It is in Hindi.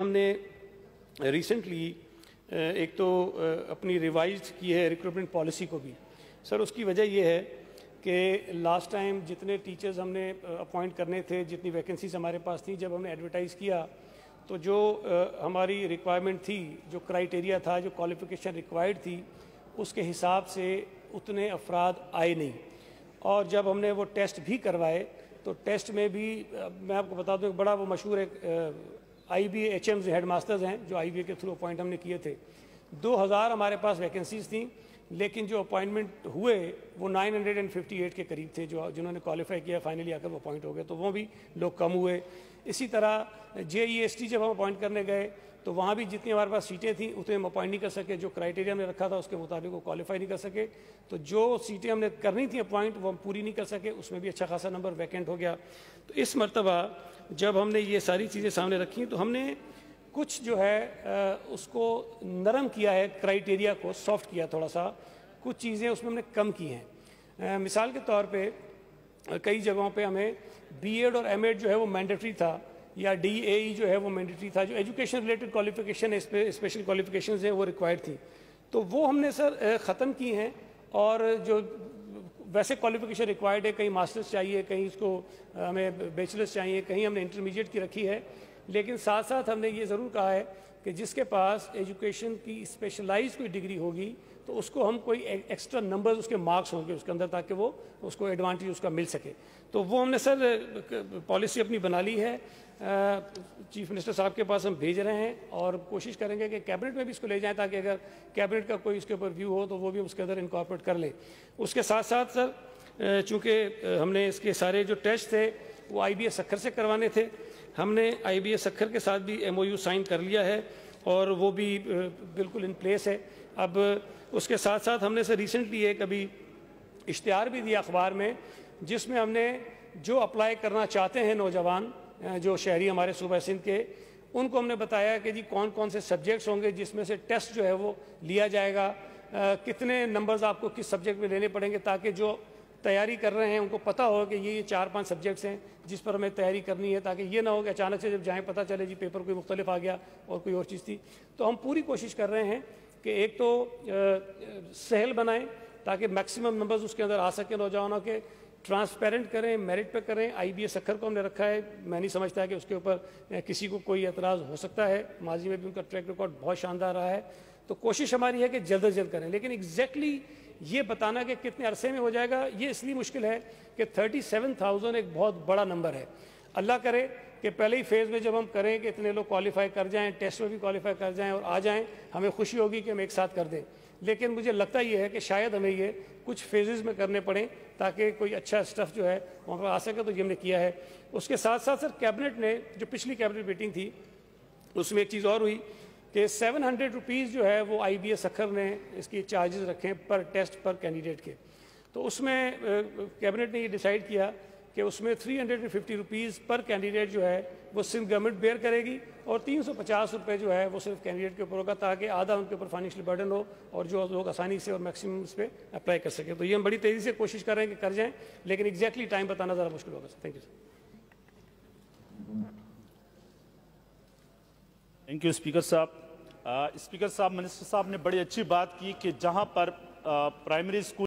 हमने रिसेंटली एक तो अपनी रिवाइज की है रिक्रूटमेंट पॉलिसी को भी। सर उसकी वजह यह है कि लास्ट टाइम जितने टीचर्स हमने अपॉइंट करने थे, जितनी वैकेंसीज हमारे पास थी, जब हमने एडवर्टाइज़ किया तो जो हमारी रिक्वायरमेंट थी, जो क्राइटेरिया था, जो क्वालिफ़िकेशन रिक्वायर्ड थी, उसके हिसाब से उतने अफराद आए नहीं। और जब हमने वो टेस्ट भी करवाए तो टेस्ट में भी मैं आपको बता दूँ, एक बड़ा वो मशहूर एक I B H M head masters हैं, जो आई बी ए के थ्रू अपॉइंट हमने किए थे। 2000 हमारे पास वैकेंसीज थी। लेकिन जो अपॉइंटमेंट हुए, वो 958 के करीब थे, जो जिन्होंने क्वालिफाई किया फाइनली आकर वो अपॉइंट हो गए तो वो भी लोग कम हुए। इसी तरह जे ई एस टी जब हम अपॉइंट करने गए तो वहाँ भी जितनी हमारे पास सीटें थी, उतने हम अपॉइंट नहीं कर सके। जो क्राइटेरिया में रखा था, उसके मुताबिक वो क्वालिफाई नहीं कर सके। तो जो सीटें हमने करनी थी अपॉइंट वो हम पूरी नहीं कर सके। उसमें भी अच्छा खासा नंबर वैकेंट हो गया। तो इस मरतबा, जब हमने ये सारी चीज़ें सामने रखी तो हमने कुछ जो है उसको नरम किया है, क्राइटेरिया को सॉफ्ट किया थोड़ा सा कुछ चीज़ें उसमें हमने कम की हैं। मिसाल के तौर पे कई जगहों पे हमें बीएड और एमएड जो है वो मैंडेटरी था, या डी e जो है वो मैंडेटरी था, जो education related qualification special qualification है, वो रिक्वायर्ड थी। तो वो हमने, सर ख़त्म की हैं, और जो वैसे क्वालिफिकेशन रिक्वायर्ड है, कहीं मास्टर्स चाहिए, कहीं इसको हमें बैचलर्स चाहिए, कहीं हमने इंटरमीडिएट की रखी है लेकिन साथ साथ हमने ये ज़रूर कहा है कि जिसके पास एजुकेशन की स्पेशलाइज कोई डिग्री होगी तो उसको हम कोई एक्स्ट्रा नंबर्स उसके मार्क्स होंगे उसके अंदर ताकि वो उसको एडवांटेज उसका मिल सके। तो वो हमने सर पॉलिसी अपनी बना ली है। चीफ मिनिस्टर साहब के पास हम भेज रहे हैं और कोशिश करेंगे कि कैबिनेट में भी इसको ले जाएँ ताकि अगर कैबिनेट का कोई इसके ऊपर व्यू हो तो वो भी उसके अंदर इनकॉर्पोरेट कर लें। उसके साथ साथ सर चूँकि हमने इसके सारे जो टेस्ट थे, वो आई बी एस अखर से करवाने थे हमने आई बी एस के साथ भी एम ओ यू साइन कर लिया है और वो भी बिल्कुल इन प्लेस है। अब उसके साथ साथ हमने से रिसेंटली एक अभी इश्तहार भी दिया अखबार में जिसमें हमने जो अप्लाई करना चाहते हैं नौजवान जो शहरी हमारे सूबा सिंध के उनको हमने बताया कि जी कौन कौन से सब्जेक्ट्स होंगे जिसमें से टेस्ट जो है वो लिया जाएगा। आ, कितने नंबर्स आपको किस सब्जेक्ट में लेने पड़ेंगे ताकि जो तैयारी कर रहे हैं, उनको पता हो कि ये ये चार पाँच सब्जेक्ट्स हैं जिस पर हमें तैयारी करनी है, ताकि ये ना हो कि अचानक से जब जाएँ, पता चले जी पेपर कोई मुख्तलिफ़ आ गया और कोई और चीज़ थी। तो हम पूरी कोशिश कर रहे हैं कि एक तो सहल बनाएँ, ताकि मैक्सिमम नंबर्स उसके अंदर आ सकें नौजवानों के ट्रांसपेरेंट करें, मेरिट पर करें। आई अखर को हमने रखा है। मैं नहीं समझता कि उसके ऊपर किसी को कोई एतराज़ हो सकता है। माजी में भी उनका ट्रैक रिकॉर्ड बहुत शानदार रहा है। तो कोशिश हमारी है कि जल्द अज जल्द करें। लेकिन एग्जैक्टली exactly ये बताना कि कितने अरसे में हो जाएगा, ये इसलिए मुश्किल है कि थर्टी सेवन थाउज़ेंड एक बहुत बड़ा नंबर है। अल्लाह करे कि पहले ही फ़ेज़ में जब हम करें कि इतने लोग क्वालिफाई कर जाएँ टेस्ट में भी क्वालिफाई कर जाएँ और आ जाएँ, हमें खुशी होगी कि हम एक साथ कर दें। लेकिन मुझे लगता ये है कि शायद हमें ये कुछ फेजेस में करने पड़े ताकि कोई अच्छा स्टफ़ जो है, वहाँ पर आ सके तो ये हमने किया है। उसके साथ साथ सर कैबिनेट ने जो पिछली कैबिनेट मीटिंग थी, उसमें एक चीज़ और हुई कि सेवन हंड्रेड रुपीज़ जो है वो आई बी एस अखर ने इसकी चार्जेस रखे पर टेस्ट पर कैंडिडेट के। तो उसमें कैबिनेट ने ये डिसाइड किया कि उसमें three hundred and fifty rupees पर कैंडिडेट जो है, वो सिर्फ़ गवर्नमेंट बेयर करेगी और तीन सौ पचास रुपये जो है, वो सिर्फ़ कैंडिडेट के ऊपर होगा ताकि आधा उनके ऊपर फाइनेंशियल बर्डन हो और जो लोग आसानी से और मैक्सिमम उस पर अप्लाई कर सकें। तो ये हम बड़ी तेज़ी से कोशिश कर रहे हैं कि कर जाएँ, लेकिन एग्जैक्टली टाइम बताना ज़रा मुश्किल होगा thank you sir thank you speaker साहब। स्पीकर साहब मिनिस्टर साहब ने बड़ी अच्छी बात की कि जहाँ पर प्राइमरी स्कूल